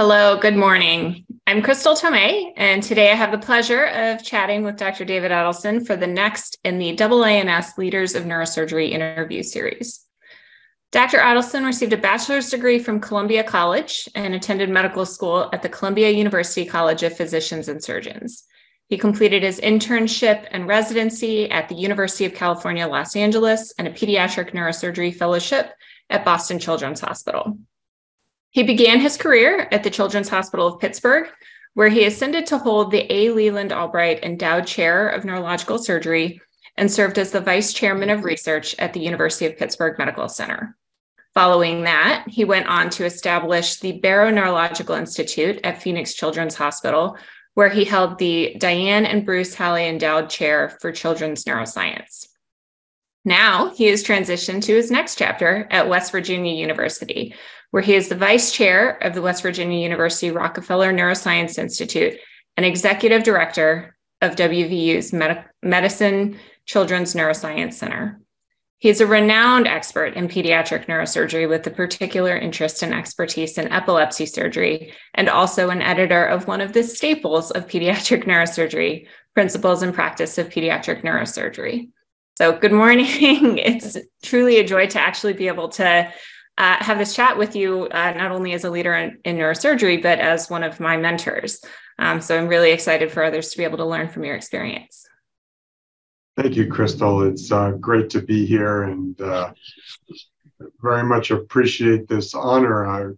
Hello, good morning. I'm Krystal Tomei, and today I have the pleasure of chatting with Dr. David Adelson for the next in the AANS Leaders of Neurosurgery interview series. Dr. Adelson received a bachelor's degree from Columbia College and attended medical school at the Columbia University College of Physicians and Surgeons. He completed his internship and residency at the University of California, Los Angeles, and a pediatric neurosurgery fellowship at Boston Children's Hospital. He began his career at the Children's Hospital of Pittsburgh, where he ascended to hold the A. Leland Albright Endowed Chair of Neurological Surgery and served as the Vice Chairman of Research at the University of Pittsburgh Medical Center. Following that, he went on to establish the Barrow Neurological Institute at Phoenix Children's Hospital, where he held the Diane and Bruce Halle Endowed Chair for Children's Neuroscience. Now he has transitioned to his next chapter at West Virginia University, where he is the vice chair of the West Virginia University Rockefeller Neuroscience Institute and executive director of WVU's Medi- Medicine Children's Neuroscience Center. He is a renowned expert in pediatric neurosurgery with a particular interest and expertise in epilepsy surgery, and also an editor of one of the staples of pediatric neurosurgery, Principles and Practice of Pediatric Neurosurgery. So, good morning. it's truly a joy to actually be able to uh, have this chat with you, uh, not only as a leader in, in, neurosurgery, but as one of my mentors. Um, so I'm really excited for others to be able to learn from your experience. Thank you, Krystal. It's uh, great to be here and uh, very much appreciate this honor. I,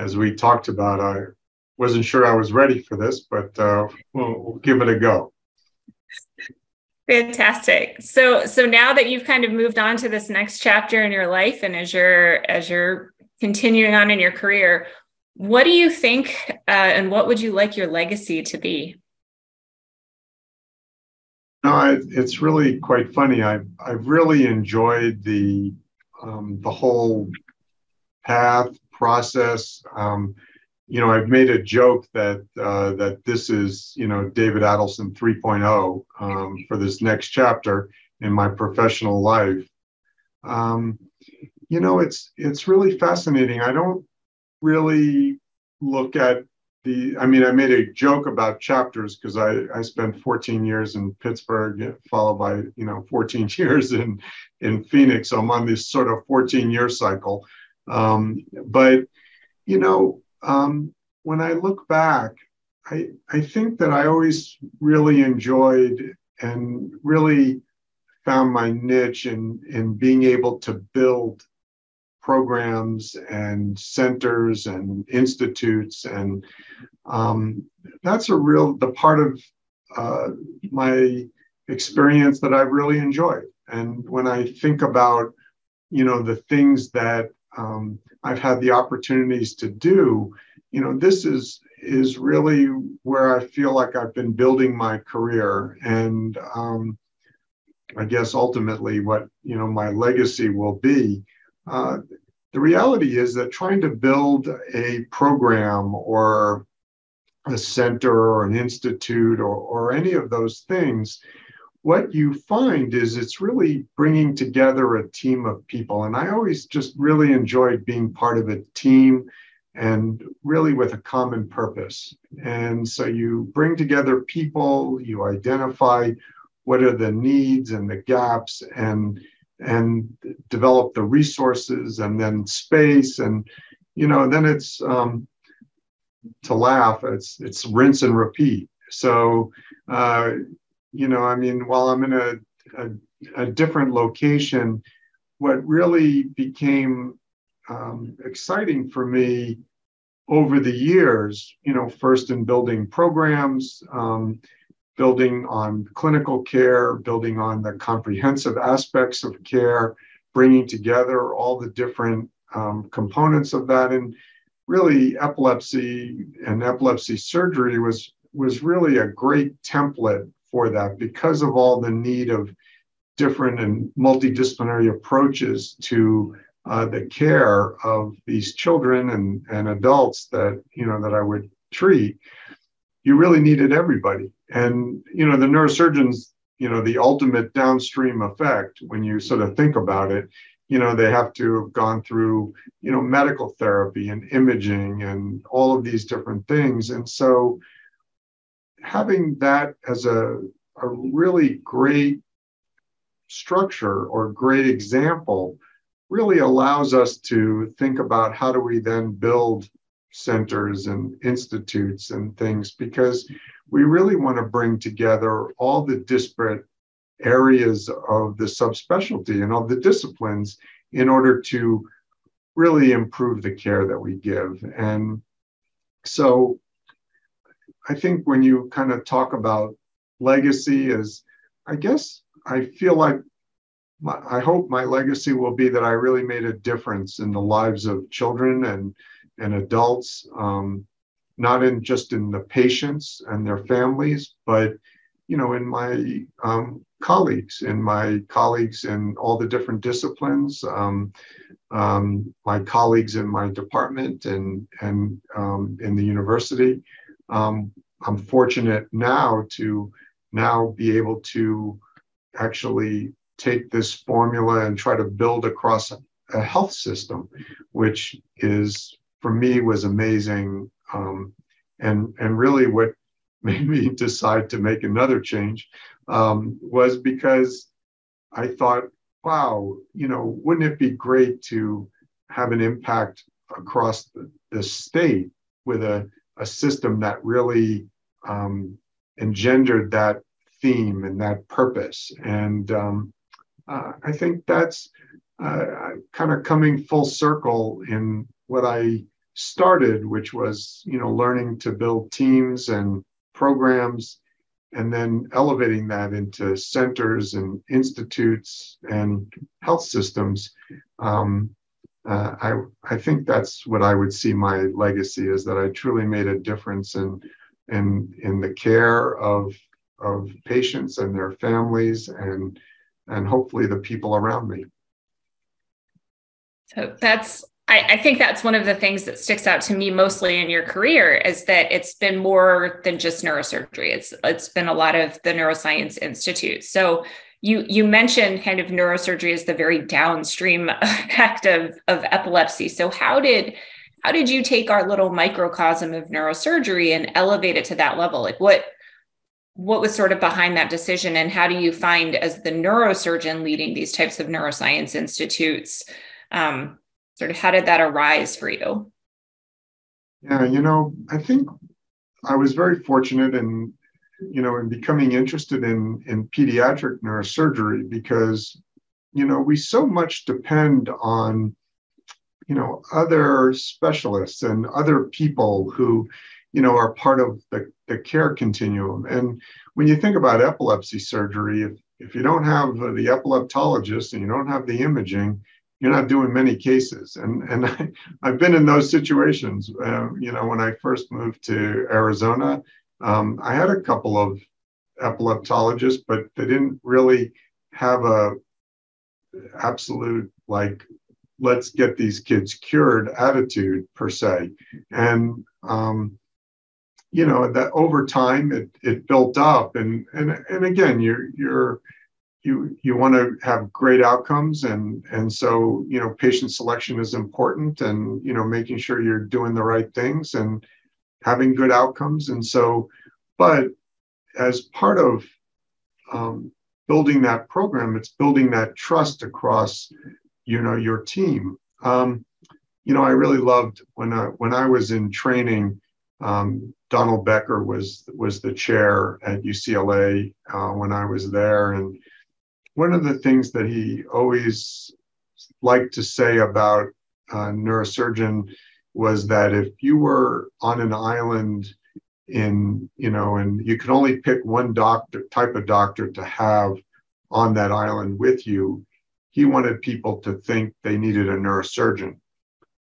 as we talked about, I wasn't sure I was ready for this, but uh, we'll, we'll give it a go. Fantastic. So so now that you've kind of moved on to this next chapter in your life and as you're as you're continuing on in your career, what do you think uh, and what would you like your legacy to be? No, it's really quite funny. I've I've really enjoyed the um, the whole path process. Um, you know, I've made a joke that uh, that this is, you know, David Adelson 3.0 um, for this next chapter in my professional life. Um, you know, it's it's really fascinating. I don't really look at the. I mean, I made a joke about chapters because I I spent 14 years in Pittsburgh, followed by you know 14 years in in Phoenix. So I'm on this sort of 14 year cycle. Um, but you know um, when I look back, I, I think that I always really enjoyed and really found my niche in, in being able to build programs and centers and institutes. And um, that's a real, the part of uh, my experience that I've really enjoyed. And when I think about, you know, the things that um, I've had the opportunities to do, you know, this is is really where I feel like I've been building my career, and um, I guess ultimately what you know my legacy will be. Uh, the reality is that trying to build a program or a center or an institute or, or any of those things what you find is it's really bringing together a team of people. And I always just really enjoyed being part of a team and really with a common purpose. And so you bring together people, you identify what are the needs and the gaps and and develop the resources and then space and you know then it's um, to laugh it's it's rinse and repeat so uh, you know, I mean, while I'm in a, a, a different location, what really became um, exciting for me over the years, you know, first in building programs, um, building on clinical care, building on the comprehensive aspects of care, bringing together all the different um, components of that. And really, epilepsy and epilepsy surgery was was really a great template for that because of all the need of different and multidisciplinary approaches to uh, the care of these children and, and adults that you know that I would treat, you really needed everybody. And you know, the neurosurgeons, you know, the ultimate downstream effect when you sort of think about it you know they have to have gone through you know medical therapy and imaging and all of these different things and so having that as a, a really great structure or great example really allows us to think about how do we then build centers and institutes and things because we really want to bring together all the disparate areas of the subspecialty and of the disciplines in order to really improve the care that we give. And so I think when you kind of talk about legacy is I guess I feel like my, I hope my legacy will be that I really made a difference in the lives of children and and adults, um, not in just in the patients and their families, but you know in my um, colleagues, in my colleagues in all the different disciplines, um, um my colleagues in my department and and um, in the university. Um, I'm fortunate now to now be able to actually take this formula and try to build across a health system, which is for me was amazing. Um, and and really what made me decide to make another change um, was because I thought, wow, you know, wouldn't it be great to have an impact across the, the state with a, a system that really um, engendered that theme and that purpose. And um, uh, I think that's uh, kind of coming full circle in what I started, which was, you know, learning to build teams and programs and then elevating that into centers and institutes and health systems. Um, uh, I, I think that's what I would see my legacy is that I truly made a difference in, in, in the care of, of patients and their families and, and hopefully the people around me. So that's I, I, think that's one of the things that sticks out to me mostly in your career is that it's been more than just neurosurgery. It's it's been a lot of the neuroscience institute. So you you mentioned kind of neurosurgery as the very downstream effect of of epilepsy. So how did how did you take our little microcosm of neurosurgery and elevate it to that level? Like what what was sort of behind that decision and how do you find as the neurosurgeon leading these types of neuroscience institutes um, sort of how did that arise for you? Yeah, you know, I think I was very fortunate in, you know, in becoming interested in in pediatric neurosurgery because, you know, we so much depend on, you know, other specialists and other people who, you know, are part of the, the care continuum. And when you think about epilepsy surgery, if, if you don't have the epileptologist and you don't have the imaging, you're not doing many cases. And, and I, have been in those situations. Uh, you know, when I first moved to Arizona, um, I had a couple of epileptologists, but they didn't really have a absolute like let's get these kids cured attitude per se. And um, you know that over time it, it built up. And and and again you're you're you you want to have great outcomes. And and so you know patient selection is important and you know making sure you're doing the right things. And having good outcomes. And so but as part of um, building that program it's building that trust across you know your team. Um, you know i really loved when i when i was in training um, donald becker was was the chair at ucla uh, when i was there. And one of the things that he always liked to say about a neurosurgeon was that if you were on an island in you know and you could only pick one doctor type of doctor to have on that island with you he wanted people to think they needed a neurosurgeon.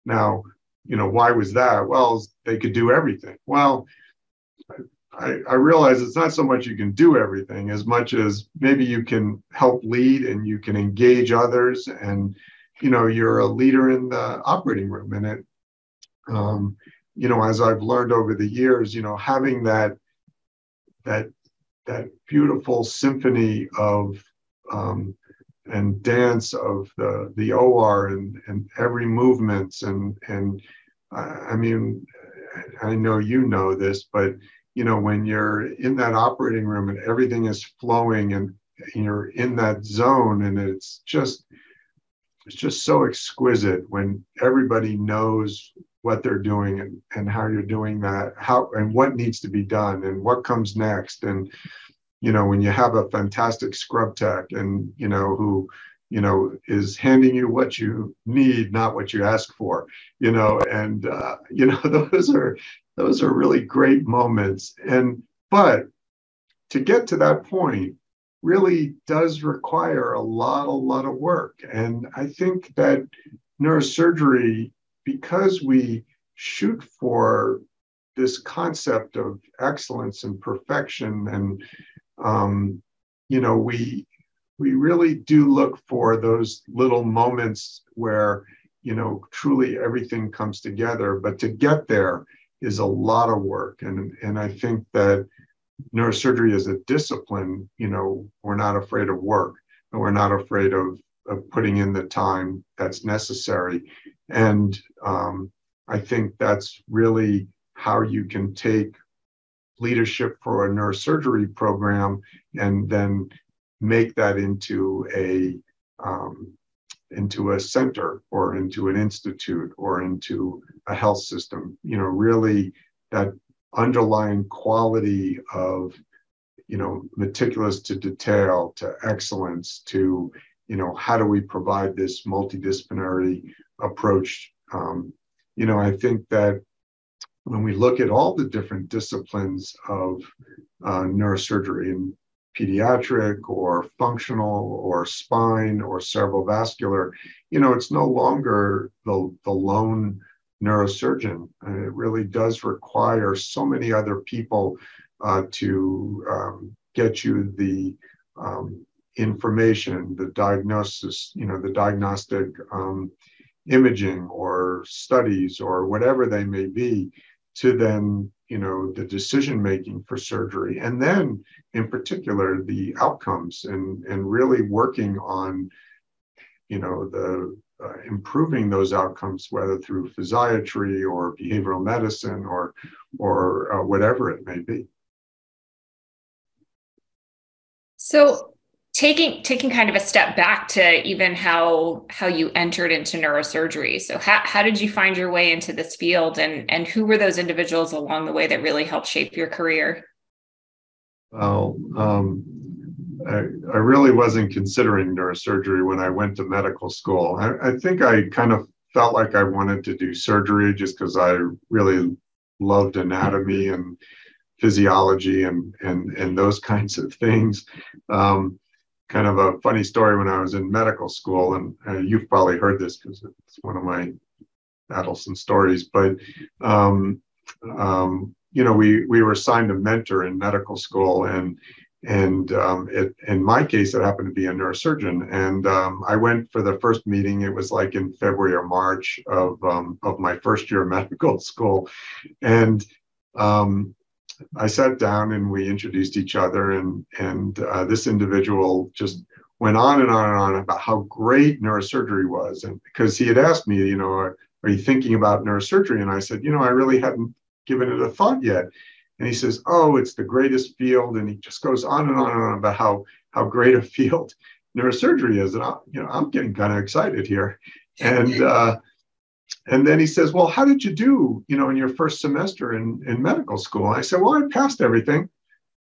Now you know why was that? Well they could do everything. Well I, I realize it's not so much you can do everything as much as maybe you can help lead and you can engage others and you know you're a leader in the operating room and it um, you know as i've learned over the years you know having that that that beautiful symphony of um, and dance of the the OR and and every movements and and I mean I know you know this, but you know when you're in that operating room and everything is flowing and you're in that zone and it's just it's just so exquisite when everybody knows what they're doing and, and how you're doing that how and what needs to be done and what comes next. And you know when you have a fantastic scrub tech and you know who you know is handing you what you need not what you ask for you know and uh, you know those are those are really great moments. And but to get to that point really does require a lot a lot of work. And i think that neurosurgery because we shoot for this concept of excellence and perfection and um, you know we we really do look for those little moments where you know truly everything comes together. But to get there is a lot of work. And and i think that neurosurgery is a discipline you know we're not afraid of work and we're not afraid of of putting in the time that's necessary. And um, i think that's really how you can take leadership for a neurosurgery program and then make that into a um, into a center or into an institute or into a health system. You know really that underlying quality of you know meticulous to detail to excellence to you know how do we provide this multidisciplinary approach um, you know i think that when we look at all the different disciplines of uh, neurosurgery and pediatric or functional or spine or cerebral vascular, you know, it's no longer the, the lone neurosurgeon. And it really does require so many other people uh, to um, get you the um, information, the diagnosis, you know, the diagnostic um, imaging or studies or whatever they may be to then you know the decision making for surgery and then in particular the outcomes and and really working on you know the uh, improving those outcomes whether through physiatry or behavioral medicine or or uh, whatever it may be. So taking taking kind of a step back to even how how you entered into neurosurgery. So how, how did you find your way into this field and and who were those individuals along the way that really helped shape your career? Well um, I, I really wasn't considering neurosurgery when i went to medical school. I, I think i kind of felt like i wanted to do surgery just because i really loved anatomy and physiology and and and those kinds of things. Um, kind of a funny story when I was in medical school, and uh, you've probably heard this because it's one of my Adelson stories. But um, um, you know, we we were assigned a mentor in medical school, and and um, it, in my case, it happened to be a neurosurgeon. And um, I went for the first meeting. It was like in February or March of um, of my first year of medical school, and um, I sat down and we introduced each other, and and uh, this individual just went on and on and on about how great neurosurgery was, and because he had asked me, you know, are, are you thinking about neurosurgery? And I said, you know, I really hadn't given it a thought yet. And he says, oh, it's the greatest field, and he just goes on and on and on about how how great a field neurosurgery is, and I, you know, I'm getting kind of excited here, and. Uh, and then he says, Well, how did you do, you know, in your first semester in, in medical school? And I said, Well, I passed everything.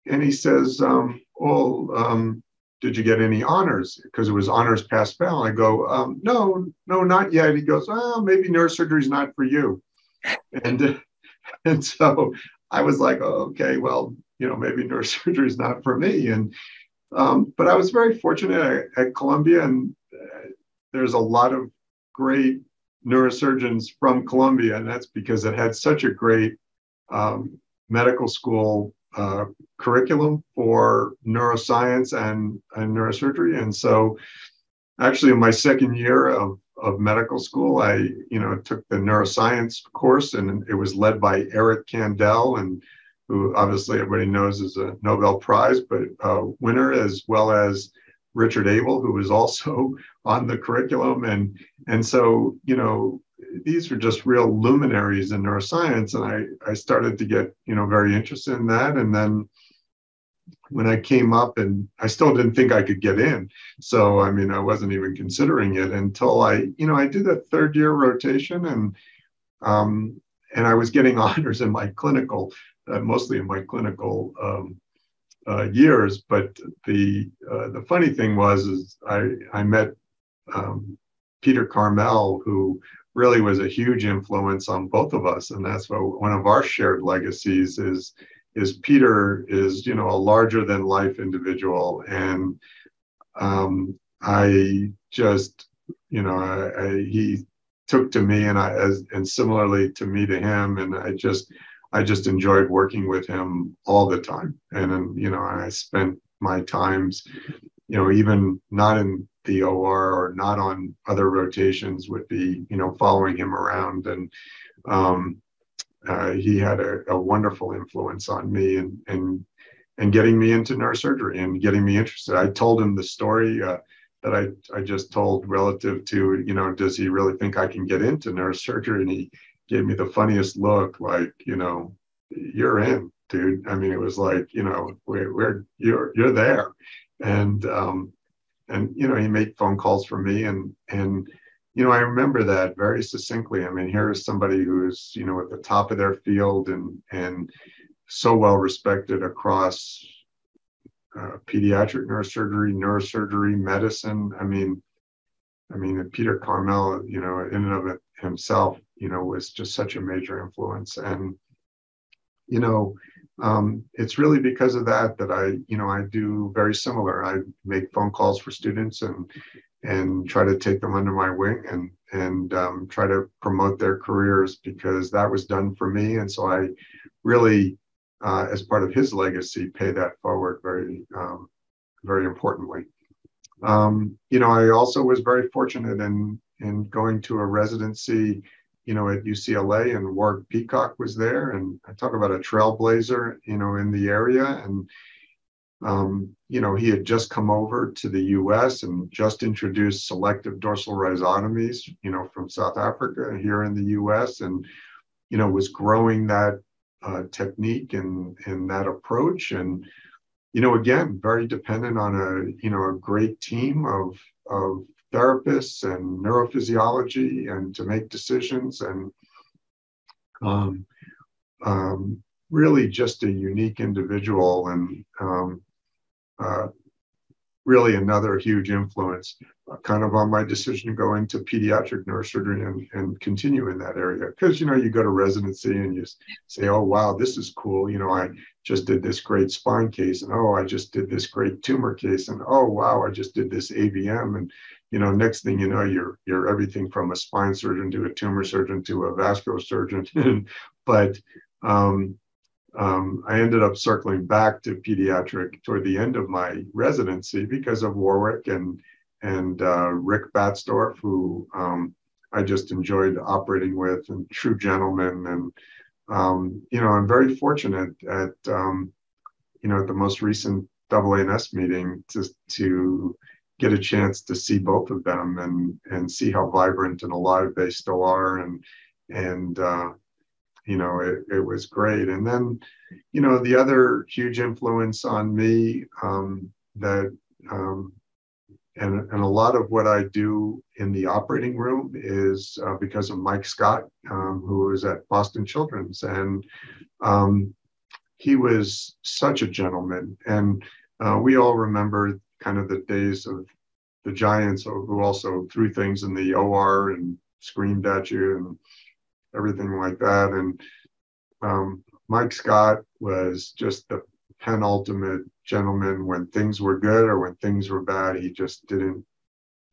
And he says, um, Well, um, did you get any honors? Because it was honors pass fail. I go, um, No, no, not yet. He goes, Oh, maybe neurosurgery is not for you. And, and so I was like, oh, Okay, well, you know, maybe neurosurgery is not for me. And, um, but I was very fortunate at, at Columbia, and uh, there's a lot of great neurosurgeons from Columbia, and that's because it had such a great um, medical school uh, curriculum for neuroscience and, and neurosurgery. And so, actually, in my second year of, of medical school, I you know took the neuroscience course, and it was led by Eric Kandel, and who obviously everybody knows is a Nobel Prize, but uh, winner as well as Richard Axel, who was also on the curriculum. And, and so, you know, these were just real luminaries in neuroscience. And I, I started to get, you know, very interested in that. And then when I came up and I still didn't think I could get in. So, I mean, I wasn't even considering it until I, you know, I did a third year rotation and, um, and I was getting honors in my clinical, uh, mostly in my clinical um, uh, years. But the uh, the funny thing was, is I I met um, Peter Carmel, who really was a huge influence on both of us, and that's what one of our shared legacies is. Is Peter is you know a larger than life individual, and um, I just you know I, I, he took to me, and I as and similarly to me to him, and I just I just enjoyed working with him all the time. And, then, you know, I spent my times, you know, even not in the OR or not on other rotations would be, you know, following him around. And um, uh, he had a, a, wonderful influence on me and, and, and getting me into neurosurgery and getting me interested. I told him the story uh, that I, I just told relative to, you know, does he really think I can get into neurosurgery? And he, gave me the funniest look, like, you know, you're in, dude. I mean, it was like, you know, we're, we're you're you're there. And um, and you know, he made phone calls for me and and you know, I remember that very succinctly. I mean, here is somebody who's, you know, at the top of their field and and so well respected across uh, pediatric neurosurgery, neurosurgery, medicine. I mean, I mean, Peter Carmel, you know, in and of it himself, you know, was just such a major influence. And, you know, um, it's really because of that that I, you know, I do very similar. I make phone calls for students and and try to take them under my wing and and um, try to promote their careers because that was done for me. And so I really, uh, as part of his legacy, pay that forward very, um, very importantly. Um, you know, I also was very fortunate in in going to a residency you know, at UCLA, and Warwick Peacock was there, and I talk about a trailblazer, you know, in the area, and um, you know, he had just come over to the U.S. and just introduced selective dorsal rhizotomies, you know, from South Africa here in the U.S. and you know was growing that uh, technique and and that approach, and you know, again, very dependent on a you know a great team of of therapists and neurophysiology and to make decisions and um, um, really just a unique individual and um, uh, really another huge influence uh, kind of on my decision to go into pediatric neurosurgery and, and continue in that area. Because you know you go to residency and you say oh wow this is cool. You know i just did this great spine case and oh i just did this great tumor case and oh wow i just did this avm and you know, next thing you know, you're you're everything from a spine surgeon to a tumor surgeon to a vascular surgeon. but um, um, I ended up circling back to pediatric toward the end of my residency because of Warwick and and uh, Rick Batzdorf, who um, I just enjoyed operating with, and true gentleman. And um, you know, I'm very fortunate at um, you know at the most recent AANS meeting to to get a chance to see both of them and and see how vibrant and alive they still are and and uh, you know it, it was great and then you know the other huge influence on me um, that um, and, and a lot of what I do in the operating room is uh, because of Mike Scott, um, who is at Boston Children's. And um, he was such a gentleman. And uh, we all remember kind of the days of the Giants who also threw things in the OR and screamed at you and everything like that. And um, Mike Scott was just the penultimate gentleman when things were good or when things were bad. He just didn't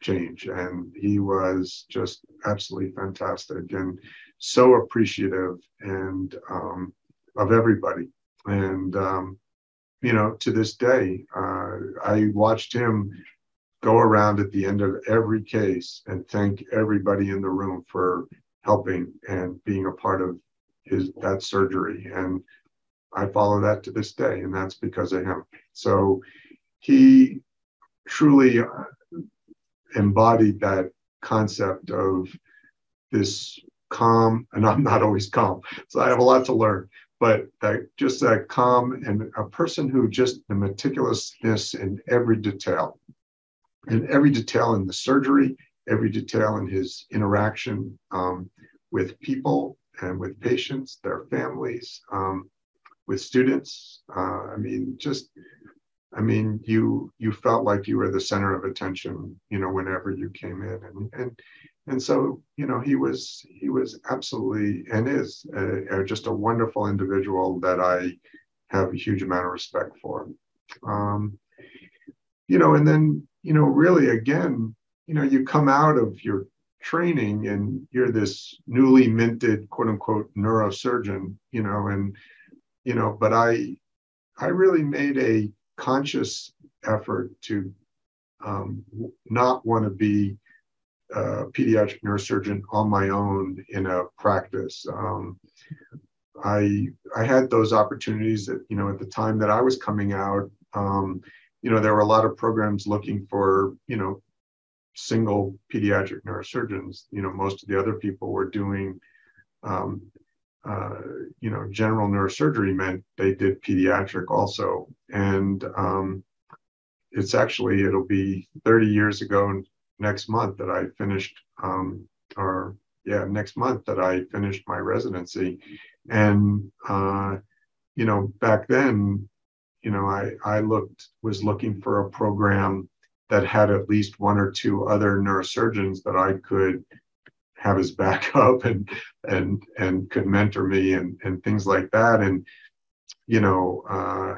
change. And he was just absolutely fantastic and so appreciative and um, of everybody. And um, you know, to this day, uh, I watched him go around at the end of every case and thank everybody in the room for helping and being a part of his that surgery. And I follow that to this day, and that's because of him. So he truly uh, embodied that concept of this calm, and I'm not always calm, so I have a lot to learn. But that just that calm and a person who just the meticulousness in every detail, in every detail in the surgery, every detail in his interaction um, with people and with patients, their families, um, with students. Uh, I mean, just I mean, you you felt like you were the center of attention, you know, whenever you came in, and and and so you know he was he was absolutely and is just a wonderful individual that I have a huge amount of respect for. Um, you know, and then you know, really again, you know, you come out of your training and you're this newly minted quote unquote neurosurgeon, you know, and you know, but I I really made a conscious effort to um, not want to be a pediatric neurosurgeon on my own in a practice. Um, I I had those opportunities that you know at the time that I was coming out. Um, you know there were a lot of programs looking for you know single pediatric neurosurgeons. You know most of the other people were doing um, uh, you know, general neurosurgery meant they did pediatric also. And um, it's actually, it'll be 30 years ago next month that I finished, um, or yeah, next month that I finished my residency. And, uh, you know, back then, you know, I, I looked, was looking for a program that had at least one or two other neurosurgeons that I could have his back up and and and could mentor me and and things like that and you know uh,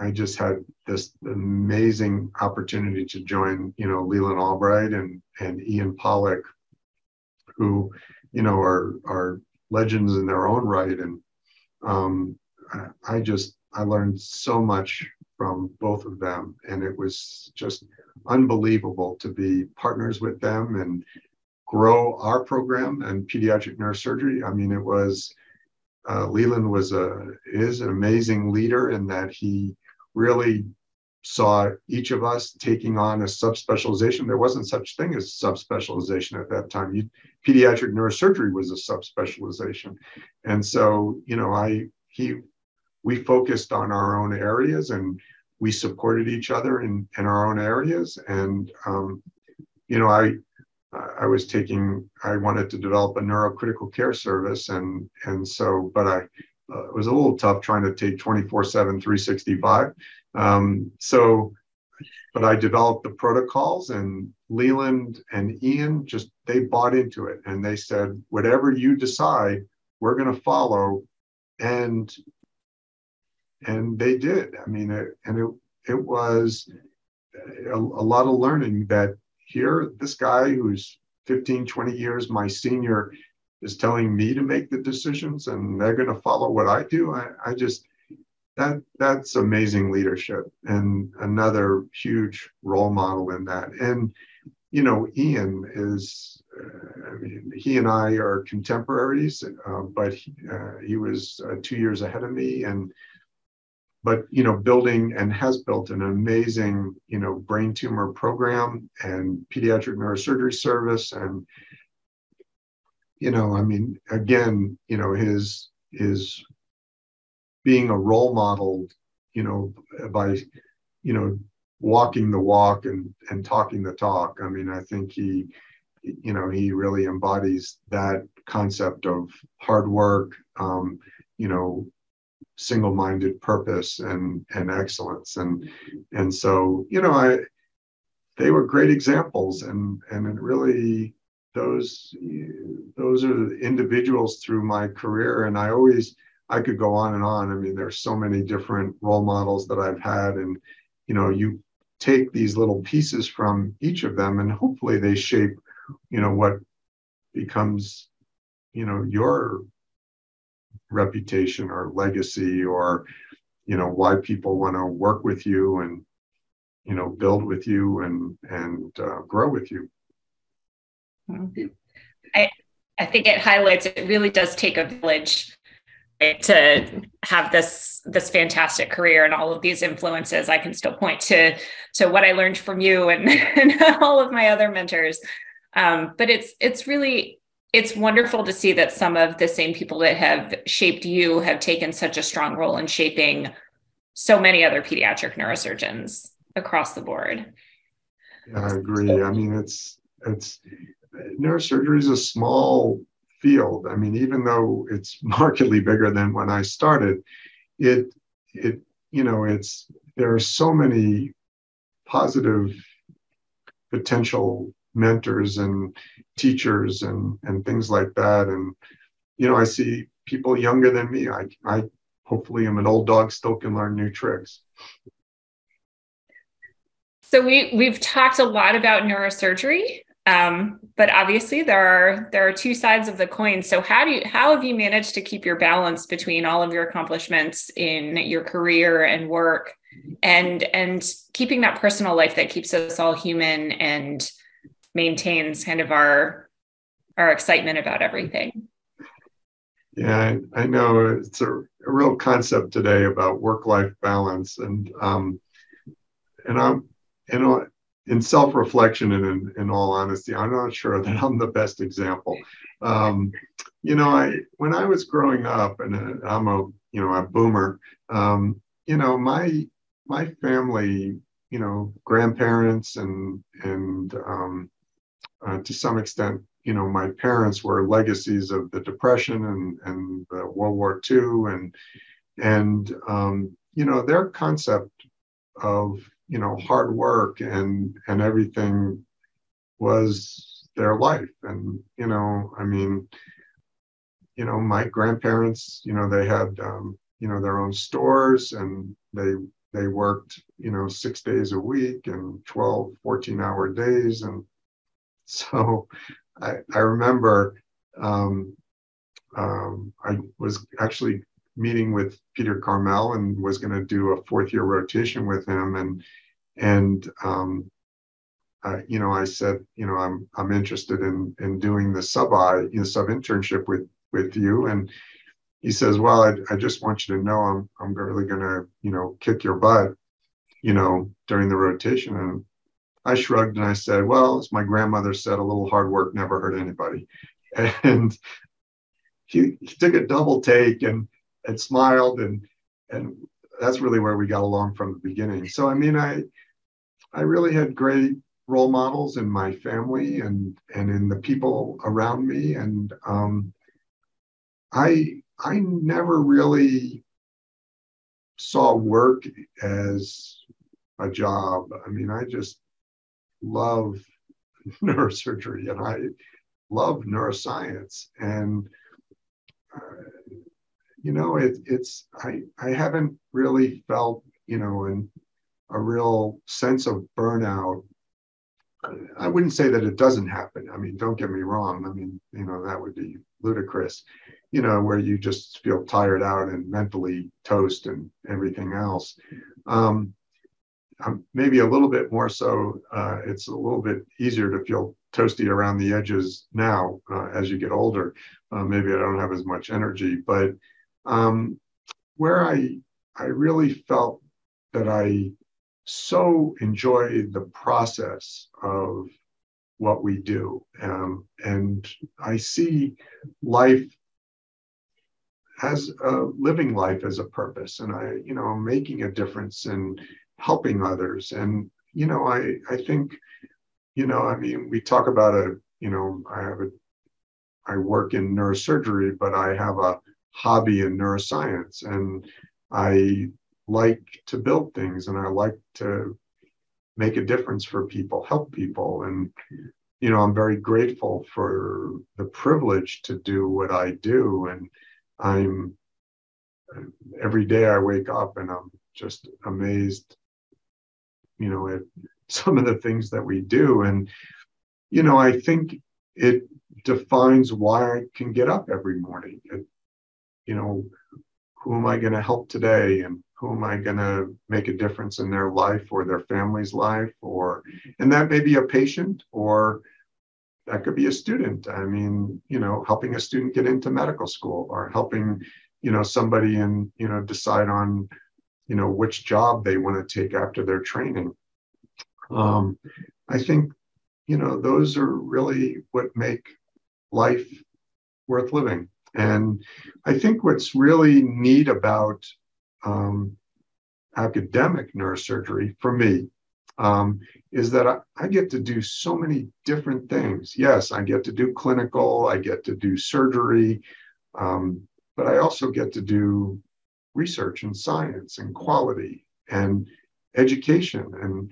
I just had this amazing opportunity to join you know Leland Albright and and Ian Pollack who you know are are legends in their own right and um, I just I learned so much from both of them and it was just unbelievable to be partners with them and grow our program and pediatric neurosurgery. I mean, it was uh, Leland was a is an amazing leader in that he really saw each of us taking on a subspecialization. There wasn't such thing as subspecialization at that time. You, pediatric neurosurgery was a subspecialization, and so you know, I he we focused on our own areas and we supported each other in in our own areas. And um, you know, I I was taking, I wanted to develop a neurocritical care service. And, and so, but I, uh, it was a little tough trying to take 24 7, 365. Um, so, but I developed the protocols and Leland and Ian just, they bought into it and they said, whatever you decide, we're going to follow. And, and they did. I mean, it, and it, it was a, a lot of learning that here, this guy who's 15, 20 years my senior is telling me to make the decisions and they're going to follow what I do. I, I just, that that's amazing leadership and another huge role model in that. And, you know, Ian is, uh, I mean, he and I are contemporaries, uh, but he, uh, he was uh, two years ahead of me. And but you know building and has built an amazing you know brain tumor program and pediatric neurosurgery service and you know i mean again you know his his being a role model you know by you know walking the walk and and talking the talk. I mean i think he you know he really embodies that concept of hard work um, you know single-minded purpose and and excellence. And and so you know i they were great examples and and it really those those are the individuals through my career. And i always i could go on and on. I mean there's so many different role models that i've had. And you know you take these little pieces from each of them and hopefully they shape you know what becomes you know your reputation or legacy or you know why people want to work with you and you know build with you and and uh, grow with you i i think it highlights it really does take a village to have this this fantastic career and all of these influences. I can still point to to what i learned from you and, and all of my other mentors. Um, but it's it's really it's wonderful to see that some of the same people that have shaped you have taken such a strong role in shaping so many other pediatric neurosurgeons across the board. Yeah, i agree. I mean it's it's neurosurgery is a small field. I mean, even though it's markedly bigger than when I started, it it you know it's there are so many positive potential mentors and teachers and and things like that. And you know, I see people younger than me. I I hopefully am an old dog still can learn new tricks. So we we've talked a lot about neurosurgery um, but obviously there are there are two sides of the coin. So how do you how have you managed to keep your balance between all of your accomplishments in your career and work and and keeping that personal life that keeps us all human and maintains kind of our our excitement about everything? Yeah, I, I know it's a, a, real concept today about work-life balance, and um, and I'm you know in self-reflection and in, in all honesty, I'm not sure that I'm the best example. Um, you know, I when I was growing up, and uh, I'm a you know a boomer. Um, you know, my my family, you know, grandparents and and um, uh, to some extent, you know, my parents were legacies of the Depression and and the World War II, and and um, you know their concept of you know hard work and and everything was their life. And you know i mean you know my grandparents you know they had um, you know their own stores and they they worked you know six days a week and 12 14 hour days. And so i i remember um, um, i was actually meeting with Peter Carmel and was going to do a fourth year rotation with him. And, and, um, uh, you know, I said, you know, I'm, I'm interested in, in doing the sub I, you know, sub internship with, with you. And he says, well, I, I just want you to know, I'm, I'm really going to, you know, kick your butt, you know, during the rotation. And I shrugged and I said, well, as my grandmother said, a little hard work never hurt anybody. And he, he took a double take and and smiled and and that's really where we got along from the beginning. So I mean, I I really had great role models in my family and and in the people around me, and um, I I never really saw work as a job. I mean, I just love neurosurgery and I love neuroscience and. Uh, you know, it, it's I I haven't really felt you know in a real sense of burnout. I wouldn't say that it doesn't happen. I mean, don't get me wrong. I mean, you know, that would be ludicrous. You know, where you just feel tired out and mentally toast and everything else. Um, um, maybe a little bit more so. Uh, it's a little bit easier to feel toasty around the edges now uh, as you get older. Uh, maybe I don't have as much energy, but um, where I I really felt that I so enjoy the process of what we do, um, and I see life as a living life as a purpose, and I you know making a difference and helping others, and you know I I think you know I mean we talk about a you know I have a I work in neurosurgery, but I have a hobby in neuroscience and I like to build things and I like to make a difference for people, help people. And, you know, I'm very grateful for the privilege to do what I do. And I'm every day I wake up and I'm just amazed, you know, at some of the things that we do. And, you know, I think it defines why I can get up every morning. It you know, who am I going to help today? And who am I going to make a difference in their life or their family's life or and that may be a patient or that could be a student. I mean, you know, helping a student get into medical school or helping, you know somebody and you know decide on you know which job they want to take after their training. Um, i think you know those are really what make life worth living and i think what's really neat about um, academic neurosurgery for me um, is that I, I, get to do so many different things. Yes, I get to do clinical, I get to do surgery, um, but I also get to do research and science and quality and education and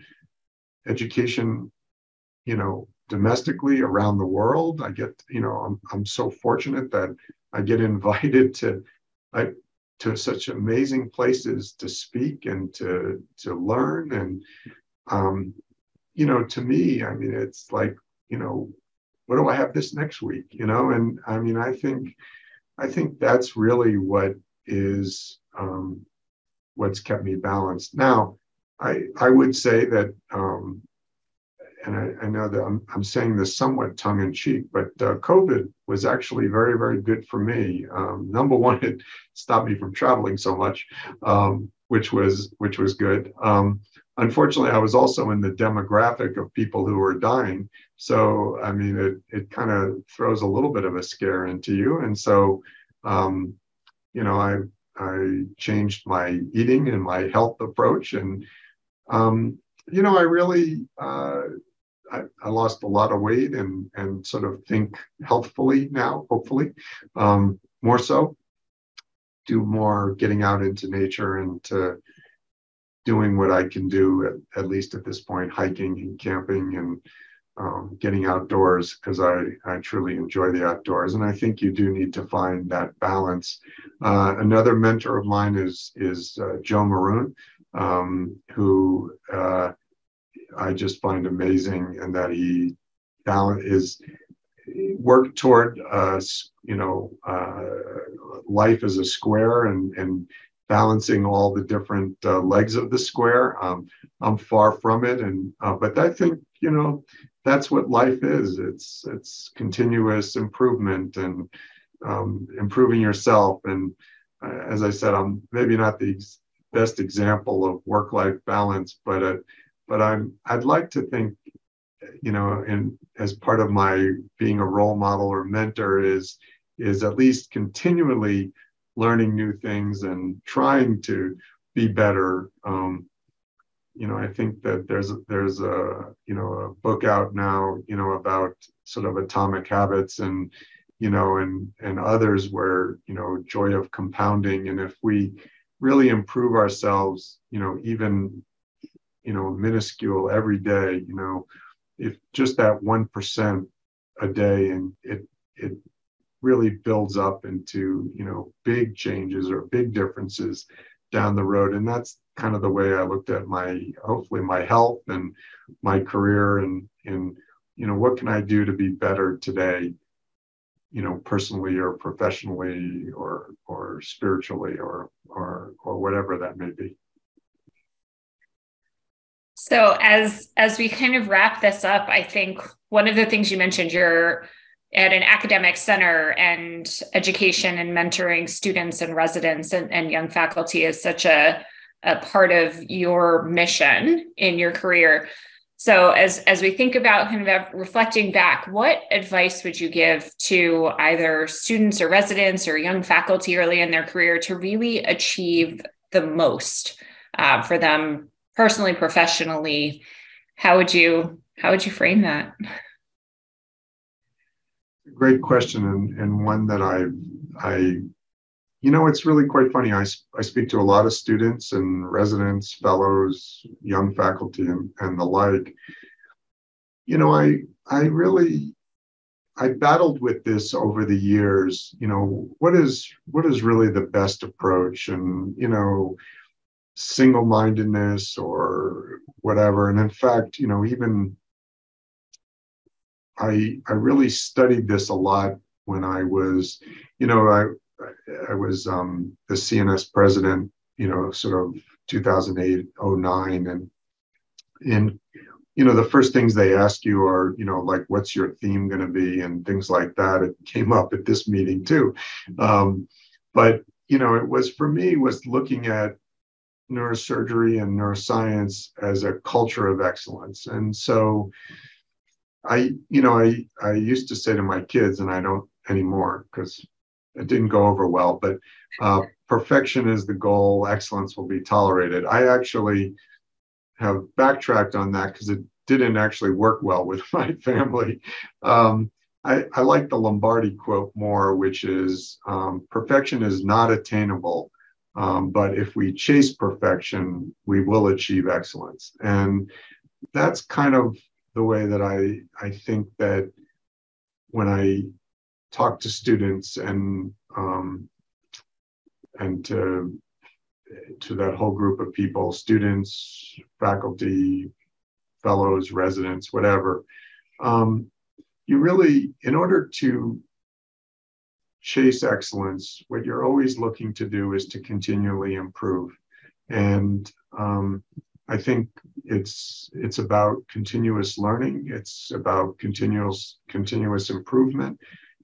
education, you know, domestically around the world. I get, you know, I'm, I'm so fortunate that I get invited to, I, to such amazing places to speak and to to learn. And um, you know to me i mean it's like you know what do i have this next week? You know and i mean i think i think that's really what is um, what's kept me balanced. Now i i would say that um, and I, I, know that I'm, I'm saying this somewhat tongue in cheek, but uh, COVID was actually very, very good for me. Um, number one, it stopped me from traveling so much, um, which was which was good. Um, unfortunately, I was also in the demographic of people who were dying. So, I mean, it it kind of throws a little bit of a scare into you, and so, um, you know, I I changed my eating and my health approach, and um, you know, I really. Uh, I, I, lost a lot of weight and and sort of think healthfully now, hopefully, um, more so. Do more getting out into nature and to doing what I can do at, at least at this point, hiking and camping and um, getting outdoors because I, I truly enjoy the outdoors. And I think you do need to find that balance. Uh, another mentor of mine is, is uh, Joe Maroon, um, who uh, I just find amazing and that he balance is work toward us, you know, uh, life as a square and, and balancing all the different uh, legs of the square. Um, I'm far from it, and uh, but I think you know that's what life is. It's it's continuous improvement and um, improving yourself. And uh, as I said, I'm maybe not the best example of work-life balance, but uh, but I'm I'd like to think you know, and as part of my being a role model or mentor is is at least continually learning new things and trying to be better. Um, you know, I think that there's there's a you know a book out now, you know, about sort of atomic habits and you know and and others where you know joy of compounding and if we really improve ourselves, you know, even you know minuscule every day, you know, if just that one percent a day and it it really builds up into you know big changes or big differences down the road. And that's kind of the way i looked at my hopefully my health and my career and and you know what can i do to be better today you know personally or professionally or or spiritually or or or whatever that may be so as as we kind of wrap this up i think one of the things you mentioned you're at an academic center and education and mentoring students and residents and, and young faculty is such a, a part of your mission in your career. So as as we think about kind of reflecting back, what advice would you give to either students or residents or young faculty early in their career to really achieve the most uh, for them personally, professionally? How would you how would you frame that? great question and, and one that I, I, you know, it's really quite funny. I, I speak to a lot of students and residents, fellows, young faculty, and, and the like. You know, I, I really, I battled with this over the years. You know, what is what is really the best approach, and you know, single-mindedness or whatever. And in fact, you know, even I I really studied this a lot when I was, you know, I I was um, the CNS president, you know, sort of 2008, 09, and and you know the first things they ask you are you know like what's your theme going to be and things like that. It came up at this meeting too. Um, but you know, it was for me was looking at neurosurgery and neuroscience as a culture of excellence. And so I, you know, I, I used to say to my kids, and I don't anymore because it didn't go over well, but uh, perfection is the goal, excellence will be tolerated. I actually have backtracked on that because it didn't actually work well with my family. Um, I, I, like the Lombardi quote more, which is um, perfection is not attainable, um, but if we chase perfection, we will achieve excellence. And that's kind of the way that I, I think that when I talk to students and um, and to to that whole group of people, students, faculty, fellows, residents, whatever. Um, you really, in order to chase excellence, what you're always looking to do is to continually improve. And um, I think it's it's about continuous learning. It's about continuous continuous improvement.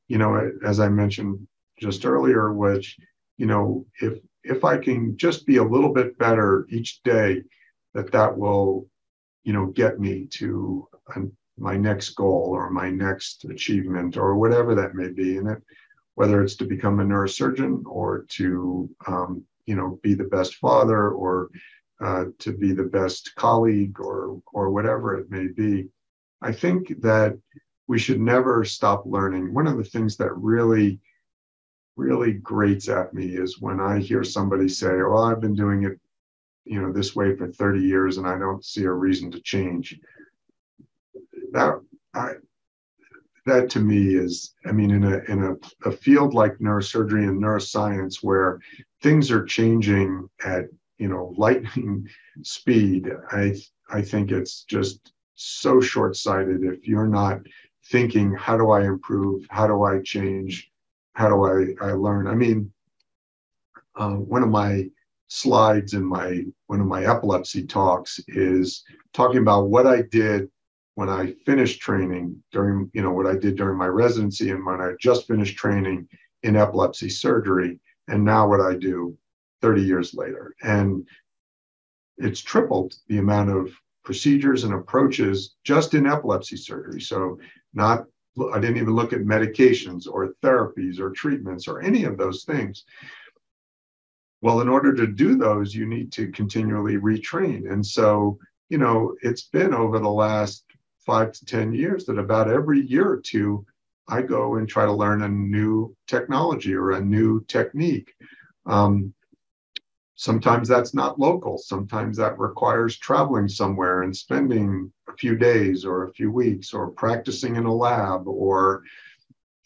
You know, as I mentioned just earlier, which you know, if if I can just be a little bit better each day, that that will, you know, get me to my next goal or my next achievement or whatever that may be. And it, whether it's to become a neurosurgeon or to, um, you know, be the best father or uh, to be the best colleague or or whatever it may be. I think that we should never stop learning. One of the things that really really grates at me is when I hear somebody say, "Well, I've been doing it, you know, this way for 30 years, and I don't see a reason to change." That I, that to me is, I mean, in a in a, a field like neurosurgery and neuroscience where things are changing at you know lightning speed, I I think it's just so short-sighted if you're not thinking, how do I improve? How do I change? how do I, I learn? I mean, uh, one of my slides in my one of my epilepsy talks is talking about what I did when I finished training during, you know, what I did during my residency and when I just finished training in epilepsy surgery, and now what I do 30 years later. And it's tripled the amount of procedures and approaches just in epilepsy surgery. So not I didn't even look at medications or therapies or treatments or any of those things. Well, in order to do those, you need to continually retrain. And so, you know, it's been over the last five to 10 years that about every year or two, I go and try to learn a new technology or a new technique. Um, Sometimes that's not local. Sometimes that requires traveling somewhere and spending a few days or a few weeks or practicing in a lab or,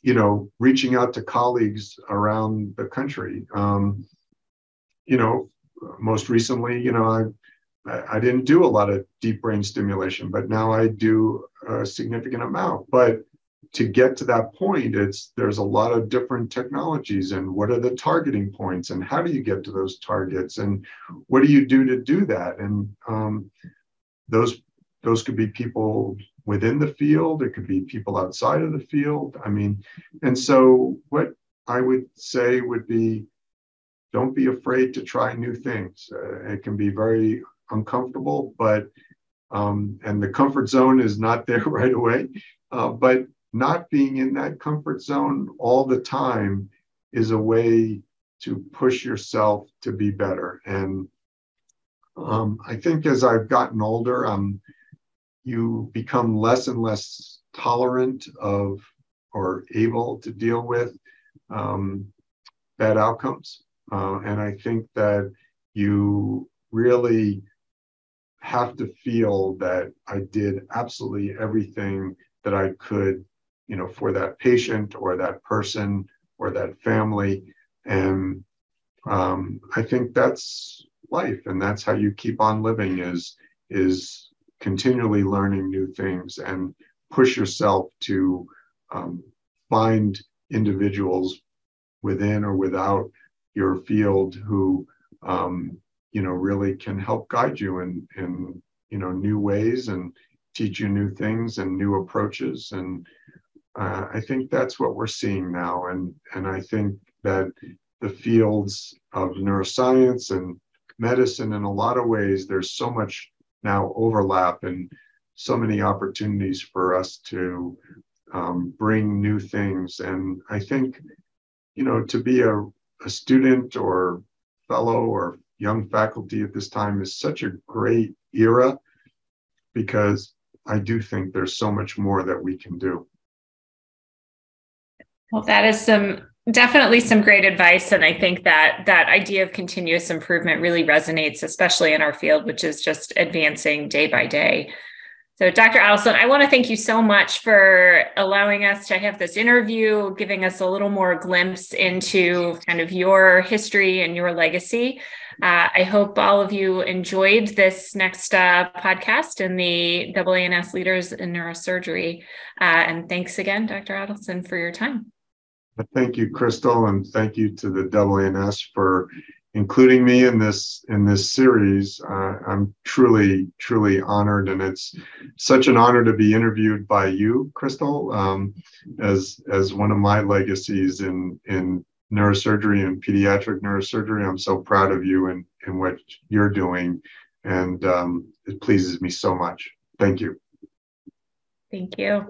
you know, reaching out to colleagues around the country. Um, you know, most recently, you know, I, I didn't do a lot of deep brain stimulation, but now I do a significant amount. But to get to that point it's there's a lot of different technologies and what are the targeting points and how do you get to those targets and what do you do to do that? And um, those those could be people within the field. It could be people outside of the field. I mean and so what i would say would be don't be afraid to try new things. Uh, it can be very uncomfortable but um, and the comfort zone is not there right away uh, but not being in that comfort zone all the time is a way to push yourself to be better. And um, I think as I've gotten older, um, you become less and less tolerant of or able to deal with um, bad outcomes. Uh, and I think that you really have to feel that I did absolutely everything that I could you know, for that patient or that person or that family. And um, I think that's life, and that's how you keep on living is is continually learning new things and push yourself to um, find individuals within or without your field who um, you know really can help guide you in in you know new ways and teach you new things and new approaches and uh, I think that's what we're seeing now, and and I think that the fields of neuroscience and medicine in a lot of ways. There's so much now overlap and so many opportunities for us to um, bring new things. And I think, you know, to be a, a student or fellow or young faculty at this time is such a great era because I do think there's so much more that we can do. Well, that is some definitely some great advice. And i think that that idea of continuous improvement really resonates especially in our field which is just advancing day by day. So dr adelson i want to thank you so much for allowing us to have this interview giving us a little more glimpse into kind of your history and your legacy uh, i hope all of you enjoyed this next uh, podcast in the AANS leaders in neurosurgery uh, and thanks again dr adelson for your time Thank you, Krystal, and thank you to the AANS for including me in this in this series. Uh, I'm truly truly honored, and it's such an honor to be interviewed by you, Krystal, um, as as one of my legacies in in neurosurgery and pediatric neurosurgery. I'm so proud of you and and what you're doing, and um, it pleases me so much. Thank you. Thank you.